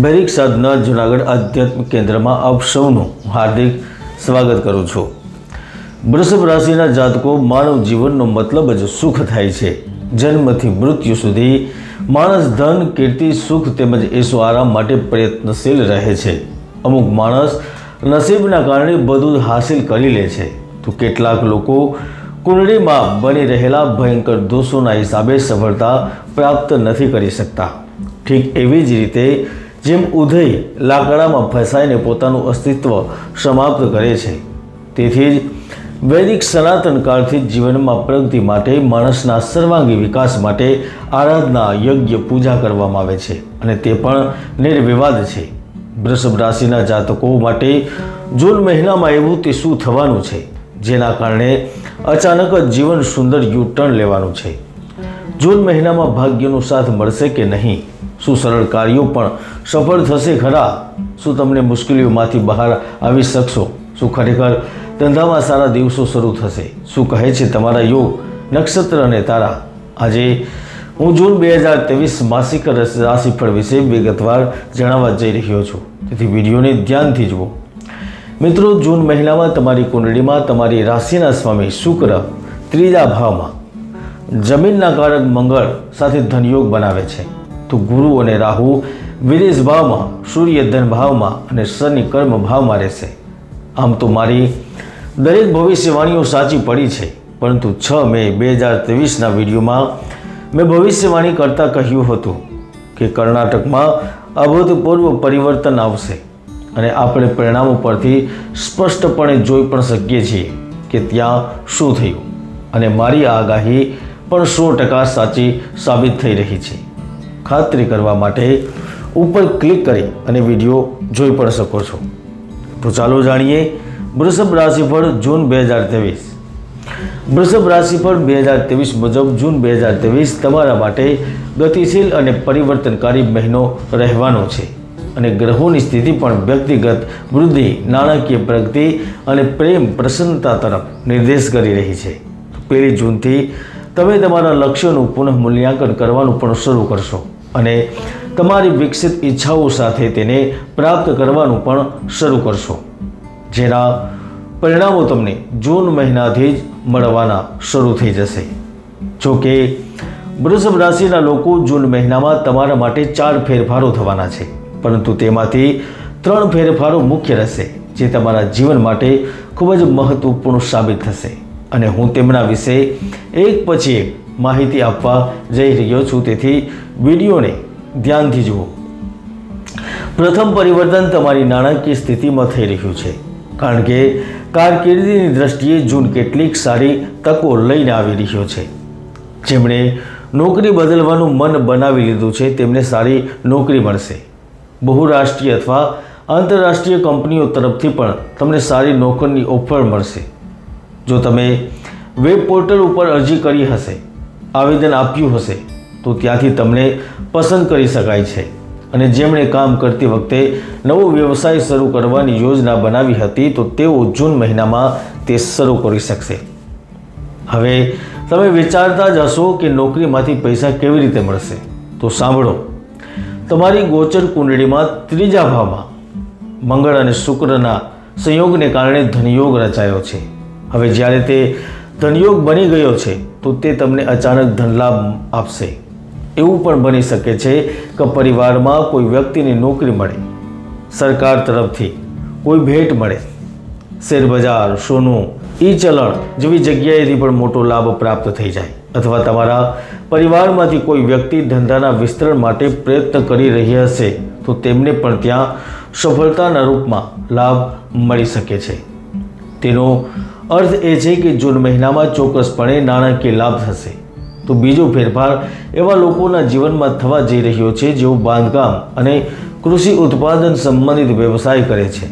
વૈદિક સાધના જુનાગઢ આધ્યાત્મિક કેન્દ્રમાં આપ સૌનું હાર્દિક સ્વાગત કરું છું. વૃષભ રાશિના જાતકો માનવ જીવનનો મતલબ જ સુખ થાય છે. જન્મથી મૃત્યુ સુધી માણસ ધન, કીર્તિ, સુખ તેમજ એસો આરામ માટે પ્રયત્નશીલ રહે છે. અમુક માણસ નસીબના કારણે બધું હાસિલ કરી લે છે. તો કેટલાક લોકો કુંડળીમાં બની રહેલા ભયંકર દોષોના હિસાબે સફળતા પ્રાપ્ત નથી કરી શકતા. ઠીક એવી જ રીતે જેમ ઉદય લાકડામાં ફસાઈને પોતાનું અસ્તિત્વ સમાપ્ત કરે છે. તેથી જ વૈદિક સનાતન કાળથી જીવનમાં પ્રગતિ માટે માણસના સર્વાંગી વિકાસ માટે આરાધના યજ્ઞ પૂજા કરવામાં આવે છે અને તે પણ નિર્વિવાદ છે. વૃષભ રાશિના જાતકો માટે જૂન મહિનામાં એવું તે શું થવાનું છે? જેના કારણે અચાનક જ જીવન સુંદર યુ ટર્ન લેવાનું છે. જૂન મહિનામાં ભાગ્યનો સાથ મળશે કે નહીં? શું સરળ કાર્યો પણ સફળ થશે ખરા? શું તમને મુશ્કેલીઓમાંથી બહાર આવી શકશો? શું ખરેખર ધંધામાં સારા દિવસો શરૂ થશે? શું કહે છે તમારા યોગ નક્ષત્ર અને તારા? આજે હું જૂન બે હજાર ત્રેવીસ માસિક રાશિફળ વિશે વિગતવાર જણાવવા જઈ રહ્યો છું. તેથી વિડીયોને ધ્યાનથી જુઓ. મિત્રો, જૂન મહિનામાં તમારી કુંડળીમાં તમારી રાશિના સ્વામી શુક્ર ત્રીજા ભાવમાં જમીનના કારક મંગળ સાથે ધનયોગ બનાવે છે. તો ગુરુ અને રાહુ વિદેશ ભાવમાં, સૂર્ય ધન ભાવમાં અને શનિ કર્મ ભાવમાં રહેશે. આમ તો મારી દરેક ભવિષ્યવાણીઓ સાચી પડી છે. પરંતુ છ મે બે હજાર ત્રેવીસના વિડીયોમાં મેં ભવિષ્યવાણી કરતાં કહ્યું હતું કે કર્ણાટકમાં અભૂતપૂર્વ પરિવર્તન આવશે અને આપણે પરિણામો પરથી સ્પષ્ટપણે જોઈ પણ શકીએ છીએ કે ત્યાં શું થયું. અને મારી આગાહી પણ સો ટકા સાચી સાબિત થઈ રહી છે. ખાતરી કરવા માટે ઉપર ક્લિક કરી અને વીડિયો જોઈ પણ શકો છો. તો ચાલો જાણીએ વૃષભ રાશિફળ જૂન બે હજાર ત્રેવીસ. વૃષભ રાશિફળ બે હજાર ત્રેવીસ મુજબ જૂન બે હજાર ત્રેવીસ તમારા માટે ગતિશીલ અને પરિવર્તનકારી મહિનો રહેવાનો છે અને ગ્રહોની સ્થિતિ પણ વ્યક્તિગત વૃદ્ધિ, નાણાકીય પ્રગતિ અને પ્રેમ પ્રસન્નતા તરફ નિર્દેશ કરી રહી છે. પહેલી જૂનથી તમે તમારા લક્ષ્યોનું પુનઃ મૂલ્યાંકન કરવાનું પણ શરૂ કરશો. અને તમારી વિકસિત ઈચ્છાઓ સાથે તેને પ્રાપ્ત કરવાનું પણ શરૂ કરશો. જેના પરિણામો તમને જૂન મહિનાથી જ મળવાના શરૂ થઈ જશે. જો કે, વૃષભ રાશિના લોકો જૂન મહિનામાં તમારા માટે ચાર ફેરફારો થવાના છે. પરંતુ તેમાંથી ત્રણ ફેરફારો મુખ્ય રહેશે, જે તમારા જીવન માટે ખૂબ જ મહત્વપૂર્ણ સાબિત થશે. અને હું તેમના વિશે એક પછી એક માહિતી આપવા જઈ રહ્યો છું. તેથી વિડીયોને ધ્યાનથી જુઓ. પ્રથમ પરિવર્તન તમારી નાણાકીય સ્થિતિમાં થઈ રહ્યું છે. કારણ કે કારકિર્દીની દ્રષ્ટિએ જૂન કેટલીક સારી તકો લઈને આવી રહ્યો છે. જેમણે નોકરી બદલવાનું મન બનાવી લીધું છે, તેમને સારી નોકરી મળશે. બહુરાષ્ટ્રીય અથવા આંતરરાષ્ટ્રીય કંપનીઓ તરફથી પણ તમને સારી નોકરીની ઓફર મળશે. જો તમે વેબ પોર્ટલ ઉપર અરજી કરી હશે આવેદન આપ્યું હશે, તો ત્યાંથી તમને પસંદ કરી શકાય છે. અને જેમણે કામ કરતી વખતે નવો વ્યવસાય શરૂ કરવાની યોજના બનાવી હતી, તો તેઓ જૂન મહિનામાં તે શરૂ કરી શકશે. હવે, તમે વિચારતા જ હશો કે નોકરીમાંથી પૈસા કેવી રીતે મળશે. તો સાંભળો, તમારી ગોચર કુંડળીમાં ત્રીજા ભાવમાં, મંગળ અને શુક્રના સંયોગને કારણે ધનયોગ રચાયો છે. હવે જ્યારે તે ધનયોગ બની ગયો છે તો તે તમને અચાનક ધનલાભ આપશે. એવું પણ બની શકે છે કે પરિવારમાં કોઈ વ્યક્તિની નોકરી મળે, સરકાર તરફથી કોઈ ભેટ મળે, શેરબજાર, સોનું, ઈ ચલણ જેવી જગ્યાએથી પણ મોટો લાભ પ્રાપ્ત થઈ જાય અથવા તમારા પરિવારમાંથી કોઈ વ્યક્તિ ધંધાના વિસ્તરણ માટે પ્રયત્ન કરી રહ્યા હશે, તો તેમને પણ ત્યાં સફળતાના રૂપમાં લાભ મળી શકે છે. તેનો અર્થ એ છે કે જૂન મહિનામાં ચોક્કસપણે નાણાકીય લાભ થશે. તો બીજો ફેરફાર એવા લોકોના જીવનમાં થવા જઈ રહ્યો છે જેઓ બાંધકામ અને કૃષિ ઉત્પાદન સંબંધિત વ્યવસાય કરે છે.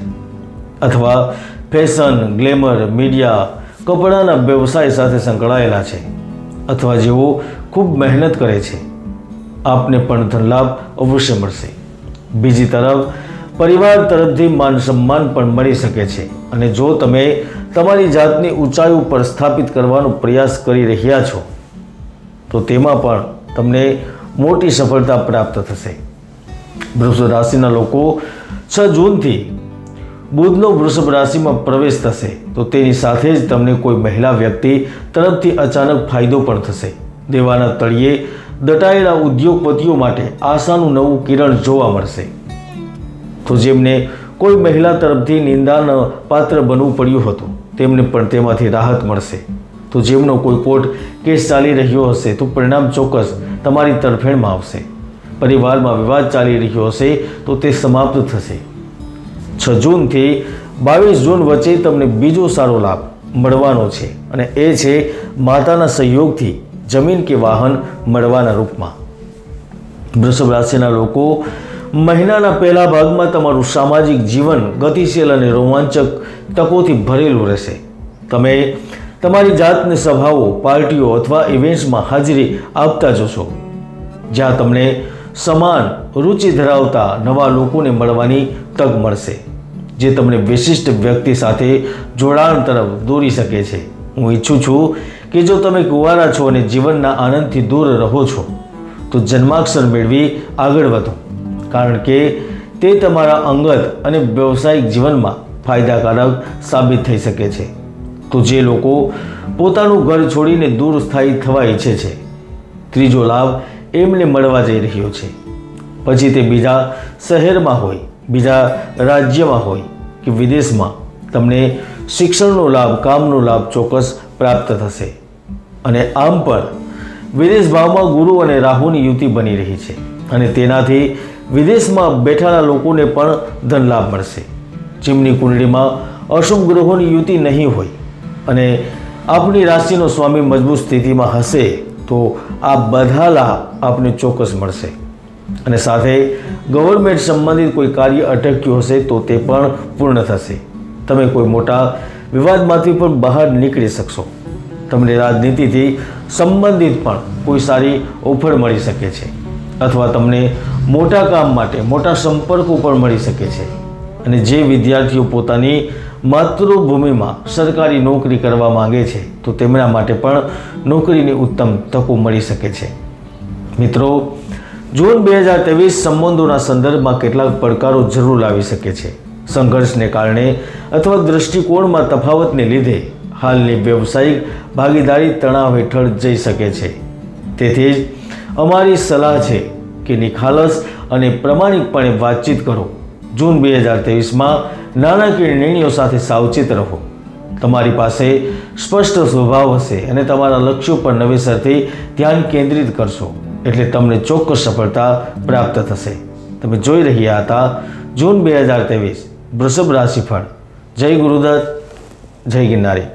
અથવા ફેશન, ગ્લેમર, મીડિયા, કપડાના વ્યવસાય સાથે સંકળાયેલા છે. અથવા જેઓ ખૂબ મહેનત કરે છે. આપને પણ ધનલાભ અવશ્ય મળશે. બીજી તરફ પરિવાર તરફથી માન સન્માન પણ મળી શકે છે. અને જો તમે તમારી જાતની ઊંચાઈ ઉપર સ્થાપિત કરવાનો પ્રયાસ કરી રહ્યા છો, તો તેમાં પણ તમને મોટી સફળતા પ્રાપ્ત થશે. વૃષભ રાશિના લોકો છ જૂનથી બુધનો વૃષભ રાશિમાં પ્રવેશ થશે, તો તેની સાથે જ તમને કોઈ મહિલા વ્યક્તિ તરફથી અચાનક ફાયદો પણ થશે. દેવાના તળિયે દટાયેલા ઉદ્યોગપતિઓ માટે આશાનું નવું કિરણ જોવા મળશે. તો જેમને કોઈ મહિલા તરફથી નિંદાનો પાત્ર બનવું પડ્યું હતું, તેમને પણ તેમાંથી રાહત મળશે. તો જેમનો કોઈ કોર્ટ કેસ ચાલી રહ્યો હશે, તો પરિણામ ચોક્કસ તમારી તરફેણમાં આવશે. પરિવારમાં વિવાદ ચાલી રહ્યો હશે, તો તે સમાપ્ત થશે. છ જૂનથી બાવીસ જૂન વચ્ચે તમને બીજો સારો લાભ મળવાનો છે, અને એ છે માતાના સહયોગથી જમીન કે વાહન મળવાના રૂપમાં. વૃષભ રાશિના લોકો મહિનાના પહેલા ભાગમાં તમારું સામાજિક જીવન ગતિશીલ અને રોમાંચક તકોથી ભરેલું રહેશે. તમે તમારી જાતની સભાઓ, પાર્ટીઓ અથવા ઇવેન્ટ્સમાં હાજરી આપતા જશો, જ્યાં તમને સમાન રુચિ ધરાવતા નવા લોકોને મળવાની તક મળશે, જે તમને વિશિષ્ટ વ્યક્તિ સાથે જોડાણ તરફ દોરી શકે છે. હું ઈચ્છું છું કે જો તમે કુંવારા છો અને જીવનના આનંદથી દૂર રહો છો, તો જન્માક્ષર મેળવી આગળ વધો. કારણ કે તે તમારા અંગત અને વ્યવસાયિક જીવનમાં ફાયદાકારક સાબિત થઈ શકે છે. તો જે લોકો પોતાનું ઘર છોડીને દૂર સ્થાયી થવા ઈચ્છે છે, ત્રીજો લાભ એમને મળવા જઈ રહ્યો છે. પછી તે બીજા શહેરમાં હોય, બીજા રાજ્યમાં હોય કે વિદેશમાં, તમને શિક્ષણનો લાભ, કામનો લાભ ચોક્કસ પ્રાપ્ત થશે. અને આમ પણ વિદેશ ભાવમાં ગુરુ અને રાહુની યુતિ બની રહી છે. અને તેનાથી વિદેશમાં બેઠેલા લોકોને પણ ધનલાભ મળશે. જેમની કુંડળીમાં અશુભ ગ્રહોની યુતિ નહીં હોય અને આપની રાશિનો સ્વામી મજબૂત સ્થિતિમાં હશે તો આ બધા લાભ આપને ચોક્કસ મળશે. અને સાથે ગવર્મેન્ટ સંબંધિત કોઈ કાર્ય અટક્યું હશે તો તે પણ પૂર્ણ થશે. તમે કોઈ મોટા વિવાદમાંથી પણ બહાર નીકળી શકશો. તમને રાજનીતિથી સંબંધિત પણ કોઈ સારી ઓફર મળી શકે છે. અથવા તમને મોટા કામ માટે, મોટા સંપર્કો પણ મળી શકે છે. અને જે વિદ્યાર્થીઓ પોતાની માતૃભૂમિમાં સરકારી નોકરી કરવા માંગે છે, તો તેમના માટે પણ નોકરીની ઉત્તમ તકો મળી શકે છે. મિત્રો, જૂન બે હજાર ત્રેવીસ સંબંધોના સંદર્ભમાં કેટલાક પડકારો જરૂર લાવી શકે છે. સંઘર્ષને કારણે અથવા દૃષ્ટિકોણમાં તફાવતને લીધે હાલની વ્યવસાયિક ભાગીદારી તણાવ હેઠળ જઈ શકે છે. તેથી જ અમારી સલાહ છે કે નિખાલસ અને પ્રમાણિકપણે વાતચીત કરો. જૂન બે હજાર ત્રેવીસમાં નાણાકીય નિર્ણયો સાથે સાવચેત રહો. તમારી પાસે સ્પષ્ટ સ્વભાવ હશે અને તમારા લક્ષ્યો પર નવેસરથી ધ્યાન કેન્દ્રિત કરશો, એટલે તમને ચોક્કસ સફળતા પ્રાપ્ત થશે. તમે જોઈ રહ્યા હતા, જૂન બે હજાર ત્રેવીસ, વૃષભ રાશિફળ. જય ગુરુદત્ત, જય ગિરનારી.